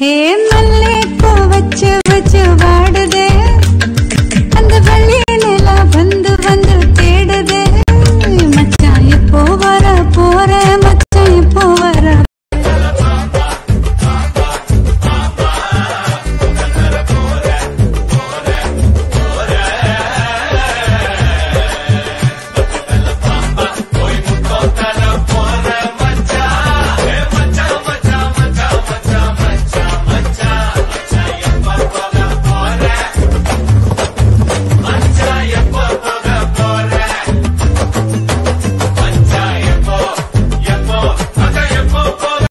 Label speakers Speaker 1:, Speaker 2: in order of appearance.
Speaker 1: ഹേ മല്ലേ को वच वच वाड़ दे